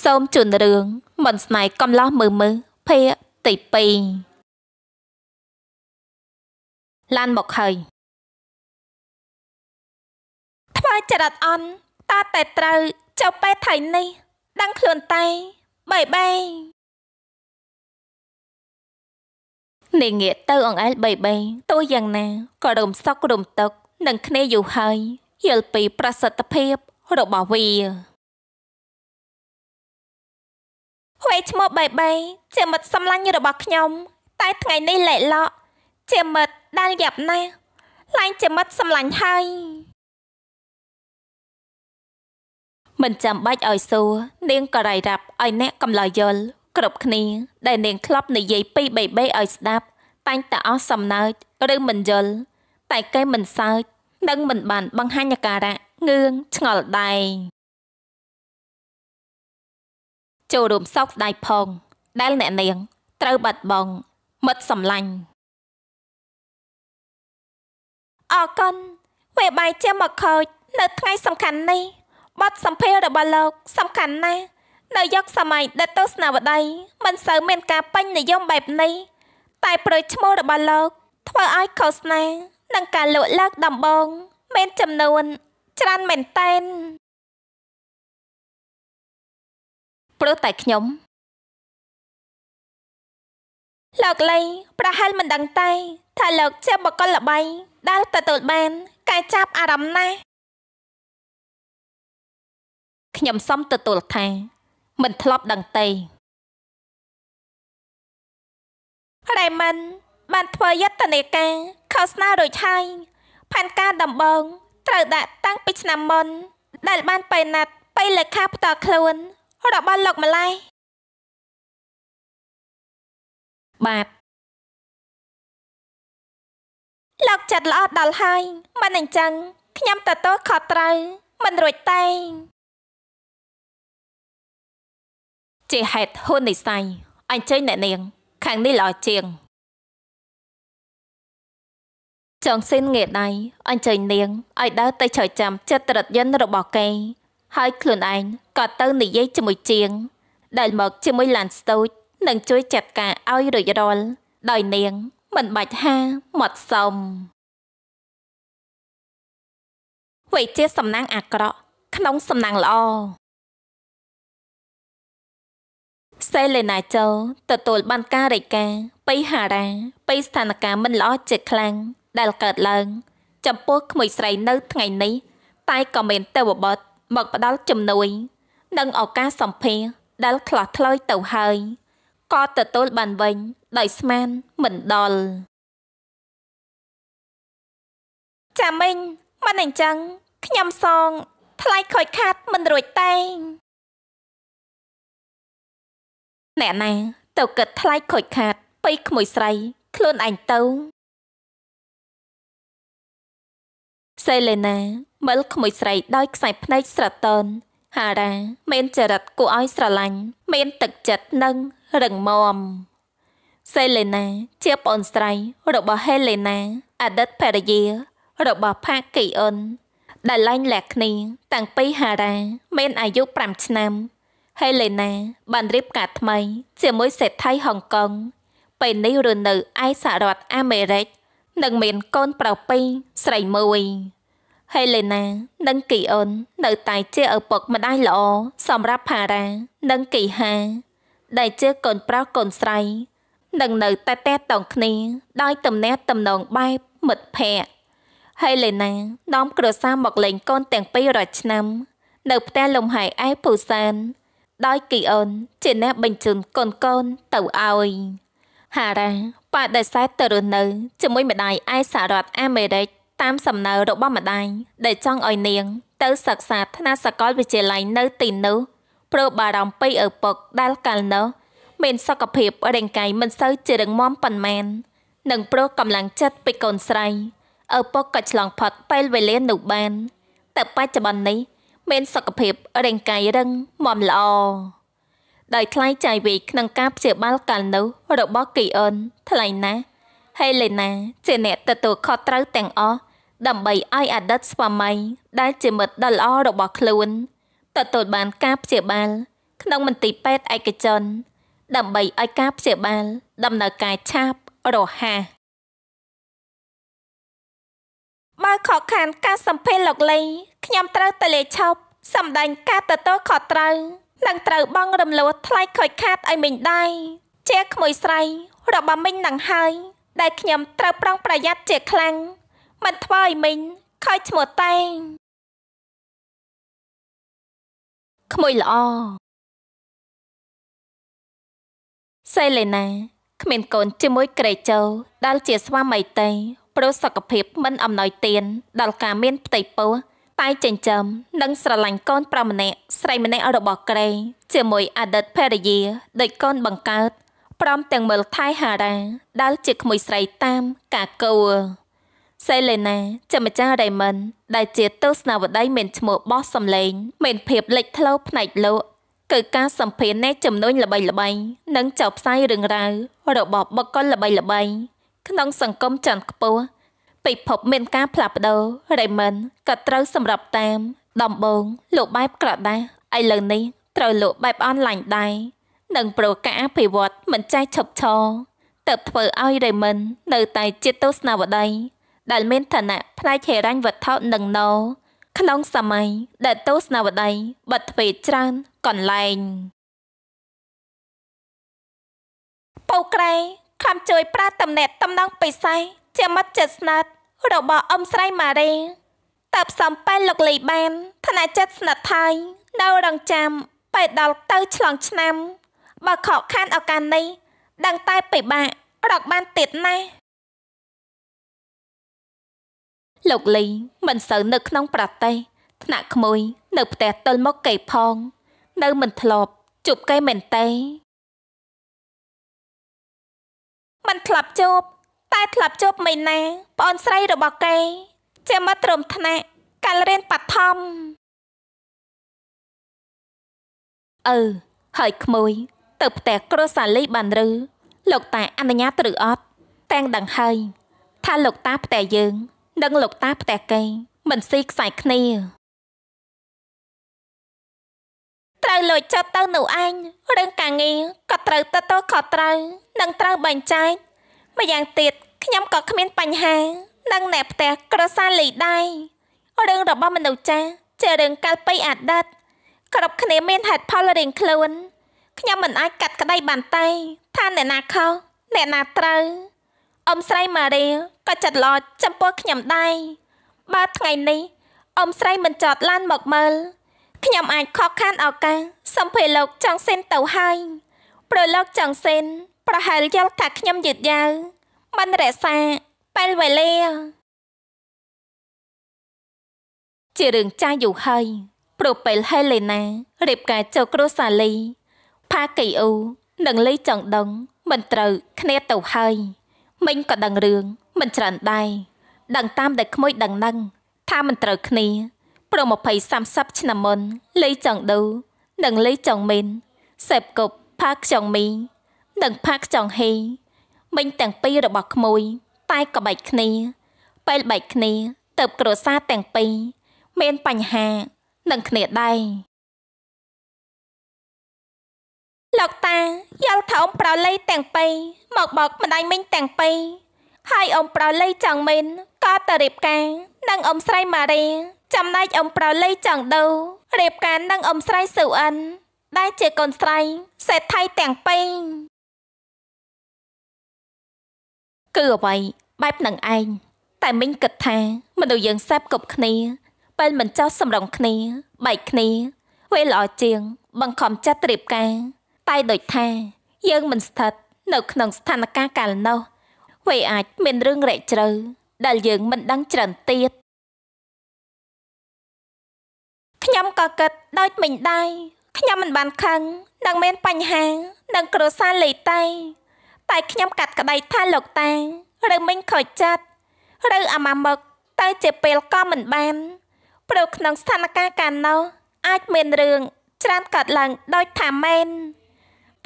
សូមជូនរឿងមិនស្នេហ៍កំឡោះមើមើភាគទី2ឡានមកហើយធ្វើចរិតអន់តតែត្រូវចុះពេទ្យថៃនេះ ដឹងខ្លួនតែបេបេនាងងាកទៅអង្អែលបេបេទោះយ៉ាងណាក៏រំសក់រំទឹកនឹងគ្នាយូរហើយយល់ពីប្រសិទ្ធភាពរបស់វា ហួយឈ្មោះបេបេជាមិត្តសម្លាញ់របស់ខ្ញុំ តែថ្ងៃនេះលែកឡក់ជាមិត្តដែលយ៉ាប់ណាស់ឡាញជាមិត្តសម្លាញ់ហើយមិនចាំបាច់ឲ្យសួរនាងក៏រាយរាប់ឲ្យអ្នកកំឡោយយល់គ្រប់គ្នាដែលនាងធ្លាប់និយាយពីបេបេឲ្យស្ដាប់តែងតែអស់សំណើចឬមិនយល់តែគេមិនសើចនិងមិនបានបង្ហាញអាការៈងឿងឆ្ងល់ដែរ ចូលរួមសោកស្ដាយផង ដែលអ្នកនាង ត្រូវបាត់បង់មិត្តសម្លាញ់អរគុណវាបាយជាមកខូចនៅថ្ងៃសំខាន់នេះបទសម្ភាររបស់លោកសំខាន់ណាស់នៅយុគសម័យដែលទស្សនវដ្តីមិនសូវមានការពេញនិយមបែបនេះតែប្រួយឈ្មោះរបស់លោក ធ្វើឲ្យឃោសនានិងការលក់លើកដំបងមានចំនួនច្រើនមែនតែន ព្រោះតែខ្ញុំលោកលីប្រហែលមិនដឹងទេថាលោកជាបកុលល្បីដែលទទួលបានការចាប់អារម្មណ៍ណាស់ខ្ញុំសុំទទួលថាមិនធ្លាប់ដឹងទេរ៉េមិនបានធ្វើយត្តនាការខុសណារួចហើយផែនការដំបងត្រូវដាក់តាំងពីឆ្នាំមុនដែលបានបៃណាត់បៃលេខាផ្ទាល់ខ្លួន របស់លោកម្លេះបាទលោកចិត្តល្អដល់ហើយមិនអញ្ចឹងខ្ញុំទទួលខុសត្រូវមិនរួចទេជាហេតុហ៊ុននិស័យអញ្ជើញអ្នកនាង ខាងនេះល្អជាងចងស៊ីនងាដៃអញ្ជើញនាងឲ្យដើរទៅចោយចាំចិត្តរថយន្តរបស់គេ ហើយខ្លួនឯងក៏ទៅនិយាយជាមួយជាង ដែលមកជាមួយឡានស្ទូចនឹងជួយចាត់ការឲ្យរួចរាល់ដោយនាង មិនបាច់ហាមាត់សមវិជាសំណាងអាក្រក់ក្នុងសំណាងល្អសេលេណាជោទទួលបានការរាយការណ៍ពីហារ៉ាពីស្ថានភាពមិនល្អជាខ្លាំងដែលកើតឡើង ចំពោះក្មួយស្រីនៅថ្ងៃនេះ តែក៏មានទេវបុត្រ មកផ្ដល់ជំនួយ និងឱកាសសម្ភារដែលខ្លះថ្លៃទៅហើយក៏ទទួលបានវិញដោយស្មានមិនដល់ចាមីងមិនអញ្ចឹងខ្ញុំសង ថ្លៃខូចខាតមិនរួចទេអ្នកណាទៅគិតថ្លៃខូចខាតពីក្មួយស្រី ខ្លួនឯងទៅសេលេណា មើលក្មួយស្រីដោយខ្សែភ្នែកស្រទន់ហារ៉ាមានចរិតគួរឲ្យស្រឡាញ់មានទឹកចិត្តនិងរឹងមាំសេលេណាជាប្អូនស្រីរបស់ហេលេណាអតីតភរិយារបស់ផាគីអ៊ុនដែលលែងលះគ្នាតាំងពីហារ៉ាមានអាយុ5ឆ្នាំហេលេណាបានរៀបការថ្មីជាមួយសេដ្ឋីហុងកុងពេលនេះរស់នៅឯសហរដ្ឋអាមេរិកនិងមានកូនប្រុសពីរស្រីមួយ ហេលេណានិងគីអុននៅតែជាឪពុកម្ដាយល្អសម្រាប់ផារ៉ានិងគីហា ដែលជាកូនប្រុសកូនស្រីនិងនៅតែតែតងគ្នាដោយទំនាក់ទំនងបែបមិត្តភ័ក្តិហេលេណានាំគ្រួសារមកលេងកូនទាំងពីររាល់ឆ្នាំ នៅផ្ទះលំហែឯពូសាន ដោយគីអូនជាអ្នកបញ្ជូនកូនកូនទៅឲ្យហារ៉ាបដិសេធទៅរស់នៅជាមួយម្ដាយឯសហរដ្ឋអាមេរិក តាមសំណើរបស់ម្ដាយដែលចង់ឲ្យនាង ទៅសិក្សាថ្នាក់សាកលវិទ្យាល័យនៅទីនោះព្រោះបារម្ភពីឪពុកដែលកាលនោះមានសុខភាពរាងកាយមិនសូវជារឹងមាំប៉ុន្មាន និងព្រោះកម្លាំងចិត្តពីកូនស្រីឪពុកក៏ឆ្លងផុតពេលវេលានោះបានតែបច្ចុប្បន្ននេះ មានសុខភាពរាងកាយរឹងមាំល្អដោយថ្លៃចាយវិញក្នុងការព្យាបាលកាលនោះរបស់គីអុនថ្លៃណាស់ ហេលេណា ជាអ្នកទទួលខុសត្រូវទាំងអស់ដើម្បីឲ្យអតីតស្វាមីដែលជាមិត្តដ៏ល្អរបស់ខ្លួនទទួលបានការព្យាបាល ក្នុងមន្ទីរពេទ្យឯកជន ដើម្បីឲ្យការព្យាបាល ដំណើរការឆាប់រហ័សបើខកខានការសម្ភារលោកលីខ្ញុំត្រូវទៅលេឈប់សម្ដែងការទទួលខុសត្រូវនិងត្រូវបង់រំលោះថ្លៃខូចខាតឲ្យមីងដែរជាក្មួយស្រីរបស់មីងនឹងហើយ ដែលខ្ញុំត្រូវប្រុងប្រយ័ត្នជាខ្លាំងមិនធ្វើឲ្យមីងខូចឈ្មោះតែងក្មួយល្អសេលេណាគ្មានកូនជាមួយក្រេចោដែលជាស្វាមីទេព្រោះសុខភាពមិនអំណោយទានដល់ការមានផ្ទៃពោះតែចិញ្ចឹមនិងស្រឡាញ់កូនប្រុសម្នាក់ស្រីម្នាក់របស់ក្រេជាមួយអតីតភរិយាដូចកូនបង្កើត ព្រមទាំងមើលថែហារ៉ាដែលជាក្មួយស្រីតាមកាកូសេលេណាជាម្ចាស់រ៉េមិនដែលជាទស្សនវតីមានឈ្មោះបោះសំឡេងមានភាពលេចធ្លោផ្នែកលោកគឺការសម្ភារនៃចំនួនល្បីៗនិងចោផ្សាយរឿងរ៉ាវរបស់បុគ្គលល្បីៗក្នុងសង្គមចន្ទខ្ពស់ពិភពមានការផ្លាស់ប្ដូររ៉េមិនក៏ត្រូវសម្រាប់តាមដំបងលោកបែបក្រដាស់ឥឡូវនេះត្រូវលោកបែបអនឡាញដែរ និងប្រកាសអភិវឌ្ឍមិនចេះឈប់ឈរទៅធ្វើឲ្យរ៉េមិននៅតែជាទស្សនវដ្តីដែលមានឋានៈផ្នែកហិរញ្ញវត្ថុនិងណោក្នុងសម័យដែលទស្សនវដ្តីបិទទ្វេច្រើនកន្លែងពូក្រែខំជួយប្រាតំណែតតំណងពិសេសជាមិត្តជិតស្និទ្ធរបស់អ៊ំស្រីម៉ារ៉េតើផ្សំប៉ែលោកលីបានថ្នាក់ចិត្តស្និទ្ធហើយនៅរងចាំពេលដល់ទៅឆ្លងឆ្នាំ បើខកខានឱកាសនេះដឹងតែពិបាករកបានទៀតណាស់លោកលីមិនសូវនៅក្នុងប្រទេសថ្នាក់ក្មួយ នៅផ្ទះទល់មកកេផង នៅមិនធ្លាប់ជួបគេមែនទេមិនធ្លាប់ជួបតែធ្លាប់ជួបមីណាប្អូនស្រីរបស់គេ ជាមិត្តត្រឹមថ្នាក់កាលរៀនបឋមអឺហើយក្មួយ ទៅផ្ទះគ្រូសាលីបានឬលោកតាអនុញ្ញាតឬអត់ទាំងដឹងហើយថាលោកតាផ្ទះយើង និងលោកតាផ្ទះគេមិនស៊ីខ្សែគ្នាត្រូវលួចចុះទៅនោះឯងរឿងការងារក៏ត្រូវទទួលខុសត្រូវនិងត្រូវបែងចែកម្យ៉ាងទៀតខ្ញុំក៏គ្មានបញ្ហានឹងអ្នកផ្ទះក្រសាលីដែររឿងរបស់មនុស្សចាស់ជារឿងកាលពីអតីតគ្រប់គ្នាមានហេតុផលរៀងខ្លួន ខ្ញុំមិនអាចកាត់ក្តីបានទេថាអ្នកណាខុសអ្នកណាត្រូវអ៊ំស្រីម៉ារីក៏ចិត្តល្អចំពោះខ្ញុំដែរបើថ្ងៃនេះអ៊ំស្រីមិនចតឡានមកមើលខ្ញុំអាចខកខានឱកាសសំភារលោកចង់សេនទៅហើយព្រោះលោកចង់សេនប្រហែលយល់ថាខ្ញុំយឺតយ៉ាវមិនរក្សាពេលវេលាជារឿងចាស់យូរហើយព្រោះពេលហេលេណារៀបការចូលគ្រួសារលី ផាកៃអ៊ូនិងលីចង់ដងមិនត្រូវគ្នាទៅហើយមិញក៏ដឹងរឿងមិនច្រើនដែរដឹងតាមដែលក្មួយដឹងនឹងថាមិនត្រូវគ្នាប្រ20 30ឆ្នាំមុនលីចង់ដូនិងលីចង់មីនសេបកប់ផាខ្ចង់មីនិងផាខ្ចង់ហេមិញទាំងពីររបស់ក្មួយ តែក៏បែកគ្នាពេលបែកគ្នាទៅគ្រួសារទាំងពីរមានបញ្ហានឹងគ្នាដែរ លោកតាយល់ថាអ៊ំប្រលៃទាំងពីរមកបោកម្ដាយមីងទាំងពីរហើយអ៊ំប្រលៃចង់មីនក៏ទៅរៀបការនឹងអ៊ំស្រីម៉ារីចំណែកអ៊ំប្រលៃចង់ដូរៀបការនឹងអ៊ំស្រីស៊ូអិនដែលជាកូនស្រីសេដ្ឋីទាំងពីរគឺអ្វីបែបនឹងឯងតែមិញគិតថាមនុស្សយើងសែបគប់គ្នាពេលមិនចោះសម្រងគ្នាបែកគ្នាវាល្អជាង បង្ខំចិត្តរៀបការ តែដូចថា យើងមិនស្ថិត នៅក្នុងស្ថានភាពកាលនោះវាអាចមានរឿងរែកជ្រៅដែលយើងមិនដឹងច្រើនទៀតខ្ញុំក៏គិតដូចមិញដែរខ្ញុំមិនបានខឹងនឹងមានបញ្ហានឹងគ្រួសារលីតែតែខ្ញុំកាត់ក្តីថាលោកតាឬមិញខូចចិត្តឬអាម៉ាមកទៅជាពេលក៏មិនបានព្រោះក្នុងស្ថានភាពកាលនោះអាចមានរឿងច្រើនកើតឡើងដោយថាមែន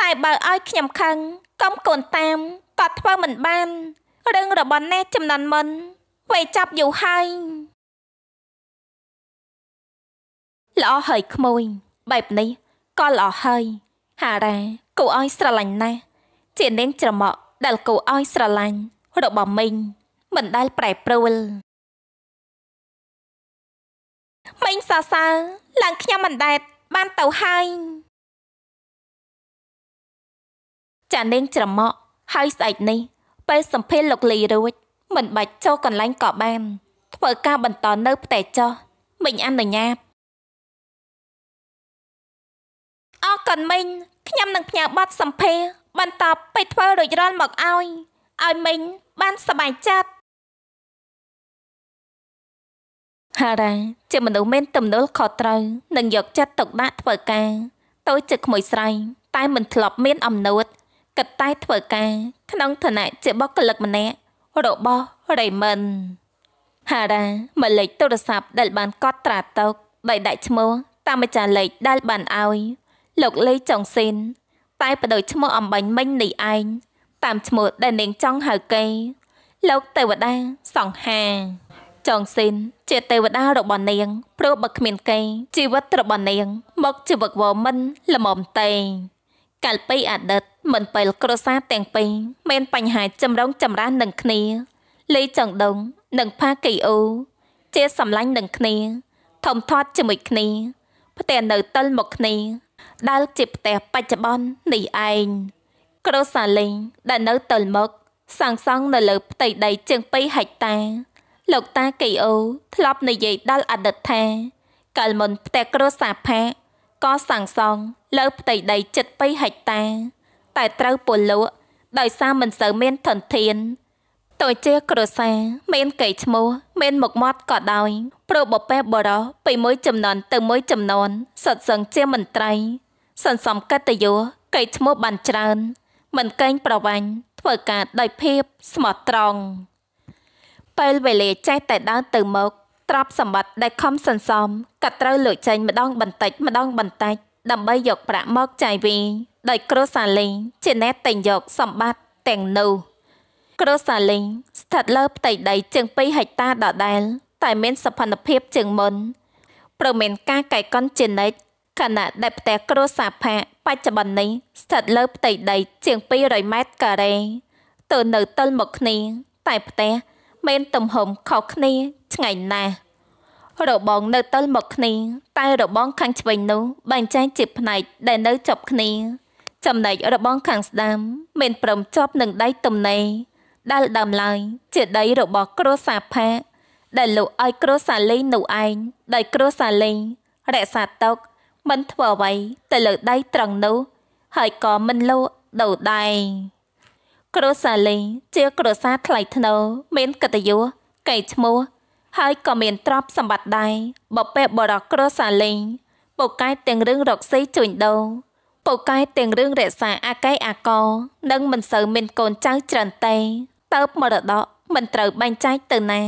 តែបើឲ្យខ្ញុំខឹងកុំកូនតាមក៏ធ្វើមិនបានរឿងរបស់អ្នកចំនួនមុនវេចាប់យូរហើយល្អហើយក្មួយបែបនេះក៏ល្អហើយហារ៉ាគូឲ្យស្រឡាញ់ណាស់ជានាងច្រមុកដែលគូឲ្យស្រឡាញ់របស់មីងមិនដែលប្រែប្រួលមីងសរសើរឡើងខ្ញុំមិនដែលបានទៅហើយ ចានាងច្រមុកហើយស្អែកនេះពេលសម្ភារលោកលីរួចមិនបាច់ចូលកន្លែងក៏បាន ធ្វើការបន្តនៅផ្ទះចោះមិញអនុញ្ញាតអរគុណមិញខ្ញុំនឹងផ្ញើប័ណ្ណសម្ភារបន្តទៅធ្វើរួចរាល់មកឲ្យឲ្យមិញបានសប្បាយចិត្តហារ៉ាជាមនុស្សមានទំនួលខុសត្រូវនិងយកចិត្តទុកដាក់ធ្វើការតូចជាក្មួយស្រីតែមិនធ្លាប់មានអំណួត គិតតែធ្វើការក្នុងឋានៈជាបុគ្គលិកម្នាក់របស់ Raymond ហារ៉ាមកលេខទូរស័ព្ទដែលបានកត់ត្រាទុកដោយដាក់ឈ្មោះតាមម្ចាស់លេខដែលបានឲ្យលោកលីចុងស៊ីនតែបដូរឈ្មោះអំបញ្ញមិញនេះឯងតាមឈ្មោះដែលនាងចង់ហៅគេ លោកទេវតាសង្ហាចងស៊ីនជាទេវតារបស់នាងព្រោះបើគ្មានគេជីវិតរបស់នាងមកជីវិតវមិនល្មមទេ កាលពីអតីតមិនពេលគ្រួសារទាំងពីរមានបញ្ហាចម្រងចម្រាស់នឹងគ្នាលីចង់ដងនិងផាកៃអូជាសម្លាញ់នឹងគ្នា ធំធាត់ជាមួយគ្នាផ្ទះនៅទល់មកគ្នាដែលជាផ្ទះបច្ចុប្បន្ននេះឯងគ្រួសារលេងដែលនៅទល់មកសាងសង់នៅលើផ្ទៃដីជាង2ហិកតា លោកតាកៃអូធ្លាប់និយាយដល់អតីតថាកាលមុនផ្ទះគ្រួសារផាក៏ សាងសង់លើផ្ទៃដីជិត2ហិកតា តែត្រូវពលលក់ដោយសារមិនសូវមានធនធានតូចជាគ្រួសារមានកេរ្តិ៍ឈ្មោះមានមុខមាត់ក៏ដោយព្រោះបបេះបរោះពីមួយចំនួនទៅមួយចំនួនសុទ្ធសឹងជាមន្ត្រី សន្សំកិត្តិយសកេរ្តិ៍ឈ្មោះបានច្រើន មិនកេងប្រវាញ់ធ្វើការដោយភាពស្មោះត្រង់ពេលវេលាចេះតែដើរទៅមក ទ្រព្យសម្បត្តិដែលខំសន្សំក៏ត្រូវលុយចេញម្ដងបន្តិចម្ដងបន្តិចដើម្បីយកប្រាក់មកចាយវិញដោយគ្រូសាលីជាអ្នកតែងយកសម្បត្តិទាំងនោះគ្រូសាលីស្ថិតលើផ្ទៃដីជាង2ហិកតាដដែលតែមានសភនភាពជាងមុនព្រមមានការកែកុនជានិច្ចខណៈដែលផ្ទះគ្រួសារផាកបច្ចុប្បន្ននេះស្ថិតលើផ្ទៃដីជាង200ម៉ែត្រការ៉េទៅនៅទល់មុខគ្នាតែផ្ទះ មានទំហំខុសគ្នាឆ្ងាយណាស់របងនៅទល់មកគ្នា តែរបងខាងឆ្វេងនោះបែងចែកជាផ្នែកដែលនៅជាប់គ្នា ចំណែករបងខាងស្ដាំមានព្រមជាប់នឹងដៃទំនេរដែលដើមឡើយជាដីរបស់គ្រួសារផាដែលលោកឲ្យគ្រួសារលេងនោះឯងដោយគ្រួសារលេងរក្សាទុកមិនធ្វើអ្វីទៅលើដៃត្រង់នោះហើយក៏មិនលក់ដូរដែរ គ្រួសារលេងជាគ្រួសារថ្លៃថ្នូរមានកិត្តិយសកេរ្តិ៍ឈ្មោះហើយក៏មានទ្រព្យសម្បត្តិដែរបបេបរោះគ្រួសារលេងពូកែទាំងរឿងរកស៊ីជួញដូរពូកែទាំងរឿងរក្សាអាកែអាកនិងមិនសូវមានកូនចៅច្រើនទេតើបមរតកមិនត្រូវបែងចែកទៅណា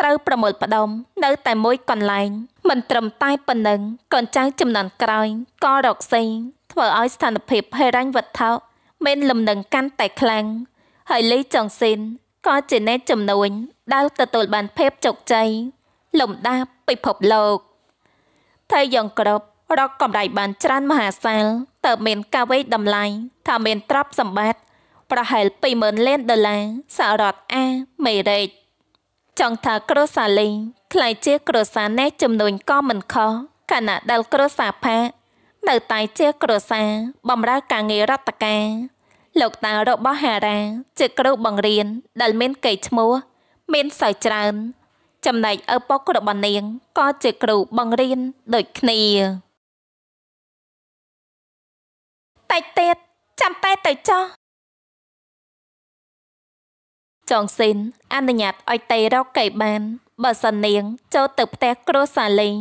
ត្រូវប្រមូលផ្ដុំនៅតែមួយកន្លែងមិនត្រឹមតែប៉ុណ្ណឹងកូនចៅចំនួនក្រោយក៏រកស៊ីធ្វើឲ្យស្ថានភាពហិរញ្ញវត្ថុ មានលំនឹងកាន់តែខ្លាំងហើយលីចុងស៊ីនក៏ជាអ្នកចំនួនដែលទទួលបានភាពជោគជ័យលំដាប់ពិភពលោកថៃយ៉ងគ្រប់រកកម្រៃបានច្រើនមហាសាលតើមានការវេតម្លៃថាមានទ្រព្យសម្បត្តិប្រហែល20,000លានដុល្លារសហរដ្ឋអាមេរិកចង់ថាគ្រួសារលីងខ្លាយជាគ្រួសារនេះចំនួនក៏មិនខុសខណៈដែលគ្រួសារផានៅតែជាគ្រួសារបម្រើការងាររដ្ឋការ លោកតារបស់ហារ៉ាជាគ្រូបង្រៀនដែលមានកេរ្តិ៍ឈ្មោះ មានសោយច្រើន ចំណែកឪពុករបស់នាងក៏ជាគ្រូបង្រៀនដូចគ្នាតែទៀតចាំតែទៅចោះចងស៊ីនអនុញ្ញាតឲ្យតេរកកៃបានបើសិននាងចូលទៅផ្ទះគ្រួសារលេង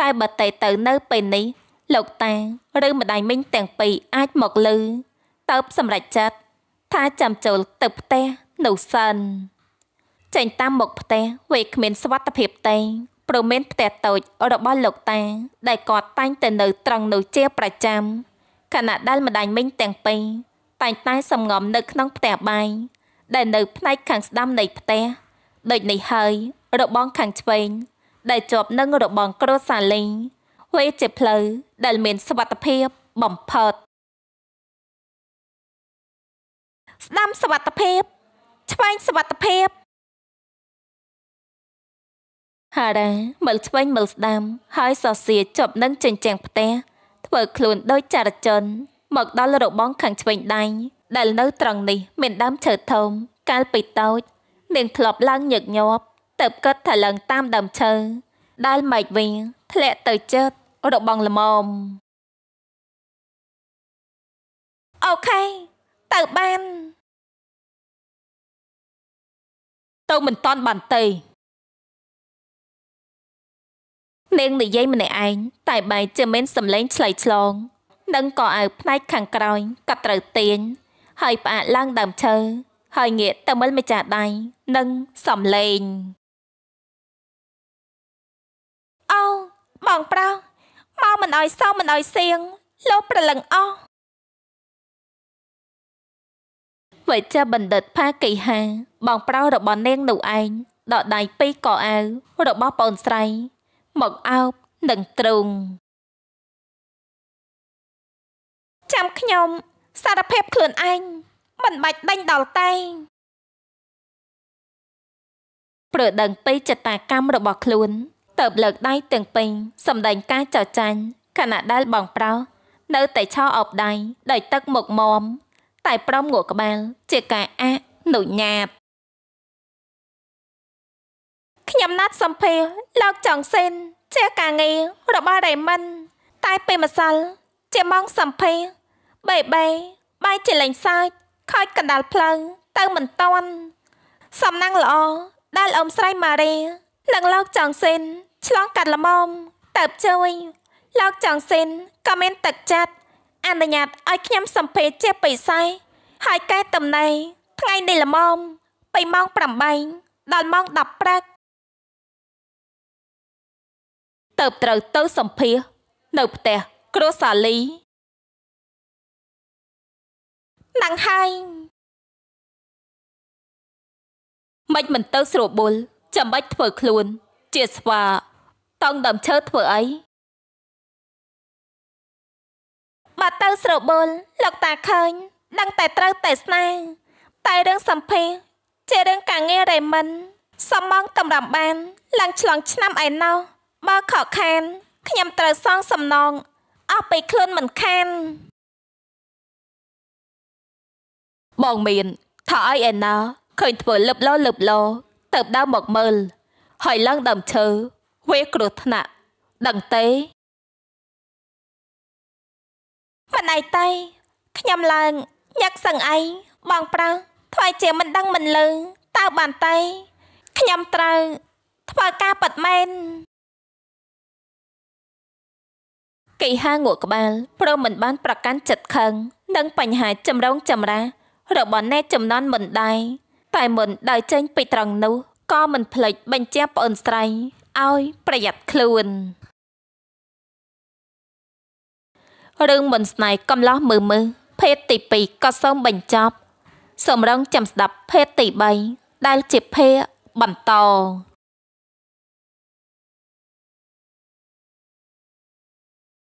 តែបើតេទៅនៅពេលនេះលោកតាឬម្ដាយមីងទាំងពីរអាចមកលឺ ទៅសម្រេចចិត្តថាចាំចូលទៅផ្ទះនោះសិនចេញតាមមុខផ្ទះវាគ្មានសវត្ថភាពទេព្រមមានផ្ទះតូចរបស់លោកតា ដែលគាត់តែងតែនៅត្រង់នោះជាប្រចាំខណៈដែលម្ដាយមីងទាំងពីរតែងតែសំងំនៅក្នុងផ្ទះបាយដែលនៅផ្នែកខាងស្ដាំនៃផ្ទះដូចនេះហើយរបងខាងឆ្វេងដែលជាប់នឹងរបងគ្រួសារលេងវាជាផ្លូវដែលមានសុវត្ថិភាពបំផុត ស្ដាំសុវត្ថិភាពឆ្វេងសុវត្ថិភាពហារ៉ាមើលឆ្វេងមើលស្ដាំ ហើយសរសៀចប់នឹងចិញ្ចាំងផ្ទះធ្វើខ្លួនដូចចរជន មកដល់របងខាងឆ្វេងដៃដែលនៅត្រង់នេះ មានដើមឈើធំ កាលពីតូចនាងធ្លាប់ឡើងញឹកញាប់ទៅគិតថាឡើងតាមដើមឈើដែលម៉ែកវិញធ្លាក់ទៅចិត្តរបងល្មមអូខេទៅបាន ទៅមិនតាន់បានទេនាងនិយាយម្នាក់ឯងតែបែរជាមានសម្លេងឆ្លៃឆ្លងនិងក៏ឲ្យផ្នែកខាងក្រោយកាត់ត្រូវទាញហើយផ្អាកឡើងដើមឈើហើយងាកទៅមើលម្ចាស់ដៃនិងសំលេងអូបងប្រុសមកមិនអោយសោមិនអោយសៀងលោប្រលឹងអស់ វេជ្ជបណ្ឌិតផាកីហា បងប្រុសរបស់នាងនោះឯងដកដៃពីកកអាវរបស់ប្អូនស្រីមកអោបនឹងទ្រូងចាំខ្ញុំ សារភាពខ្លួនឯងមិនបាច់ដេញដល់តែព្រឺដឹងពីចតាកម្មរបស់ខ្លួនទៅលើកដៃទាំងពីរសម្ដែងការចចាញ់ខណៈដែលបងប្រោនៅតែឆោអបដៃដោយទឹកមុខមម តែប្រមងក់ក្បាល ជាការអនុញ្ញាតខ្ញុំណាត់សំភារលោកចង់សេនជាការងាររបស់រ៉េមិន តែពេលម្សិលជាម៉ោងសំភារបេបេបាយជាលេងសើចខូចកណ្ដាលផ្លូវទៅមិនតាន់សំណាងល្អដែលអ៊ំស្រីម៉ារីនិងលោកចង់សេនឆ្លងកាត់ល្មមទៅជួយលោកចង់សេនក៏មានទឹកចិត្ត អនុញ្ញាតឲ្យខ្ញុំសំភារជាពិសេសហើយកែតំណែងថ្ងៃនេះល្មមពីម៉ោង8ដល់ម៉ោង10ព្រឹកទៅត្រូវទៅសម្ភារនៅផ្ទះគ្រួសាលីនឹងហើយមិនមិនទៅស្រួលបុលចាំបាច់ធ្វើខ្លួន ជាស្វាតង់ដើមឈើធ្វើអី បើទៅស្រួលបុលលោកតាឃើញ ដឹងតែត្រូវតែស្នាតែរឿងសម្ភារជារឿងការងាររេមិនសំងតម្រាំបានឡើងឆ្លងឆ្នាំឯណោះបើខកខានខ្ញុំត្រូវសងសំណងអស់ពីខ្លួនមិនខានបងមានថាអីឯណាឃើញធ្វើលឹបលោលឹបលោទៅដើមមកមើលហើយឡើងដើមឈើវាគ្រោះថ្នាក់ដឹងទេ មិនអីទេខ្ញុំឡើងញឹកសឹងអីបងប្រៅថ្វាយជាមិនដឹងមិនលឺតើបានទេខ្ញុំត្រូវធ្វើការប៉ັດមែនគេហាងក់ក្បាលព្រមមិនបានប្រកាន់ចិត្តខឹងនឹងបញ្ហាចម្រងចម្រាស់របស់អ្នកចំនួនមិនដែរតែមុនដើរចេញពីត្រង់នោះក៏មិនភ្លេចបញ្ជាប្អូនស្រីឲ្យប្រយ័ត្នខ្លួន រឿងមិនស្នេហ៍កំឡោះមើមើភេទទី2ក៏សូមបញ្ចប់សូមរងចាំស្ដាប់ភេទទី3ដែលជាភេទបន្ត